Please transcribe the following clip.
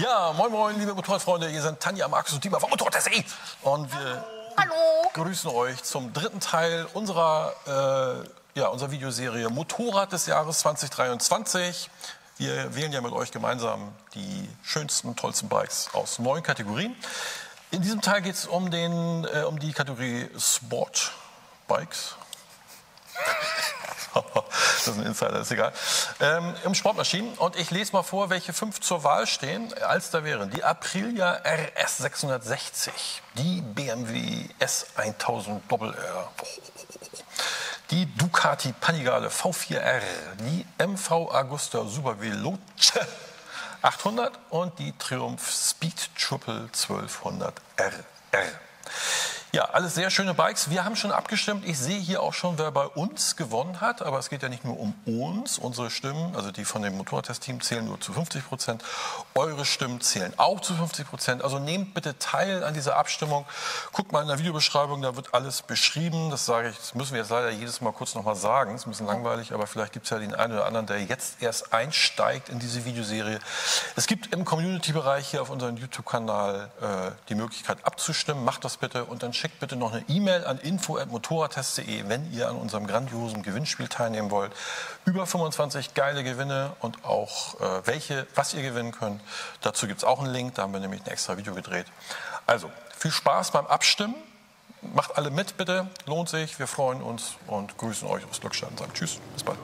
Ja, moin moin, liebe Motorradfreunde, hier sind Tanja, Markus und Dieter von Motorrad.de und wir Hallo. grüßen euch zum dritten Teil unserer, äh, ja, unserer Videoserie Motorrad des Jahres 2023. Wir wählen ja mit euch gemeinsam die schönsten, tollsten Bikes aus neun Kategorien. In diesem Teil geht es um, den, äh, um die Kategorie Sport Bikes. Das ist ein Insider, ist egal. Ähm, um Sportmaschinen. Und ich lese mal vor, welche fünf zur Wahl stehen. Als da wären die Aprilia RS 660, die BMW S1000 RR, die Ducati Panigale V4R, die MV Agusta Super Veloce 800 und die Triumph Speed Triple 1200 RR. Ja, alles sehr schöne Bikes. Wir haben schon abgestimmt. Ich sehe hier auch schon, wer bei uns gewonnen hat. Aber es geht ja nicht nur um uns. Unsere Stimmen, also die von dem Motortest-Team, zählen nur zu 50 Prozent. Eure Stimmen zählen auch zu 50 Prozent. Also nehmt bitte teil an dieser Abstimmung. Guckt mal in der Videobeschreibung, da wird alles beschrieben. Das sage ich, das müssen wir jetzt leider jedes Mal kurz nochmal sagen. Ist ein bisschen langweilig, aber vielleicht gibt es ja den einen oder anderen, der jetzt erst einsteigt in diese Videoserie. Es gibt im Community-Bereich hier auf unserem YouTube-Kanal äh, die Möglichkeit abzustimmen. Macht das bitte und dann schickt bitte noch eine E-Mail an info.motorradtest.de, wenn ihr an unserem grandiosen Gewinnspiel teilnehmen wollt. Über 25 geile Gewinne und auch äh, welche, was ihr gewinnen könnt. Dazu gibt es auch einen Link, da haben wir nämlich ein extra Video gedreht. Also, viel Spaß beim Abstimmen. Macht alle mit, bitte. Lohnt sich. Wir freuen uns und grüßen euch aus Glückstadt und sagen Tschüss. Bis bald.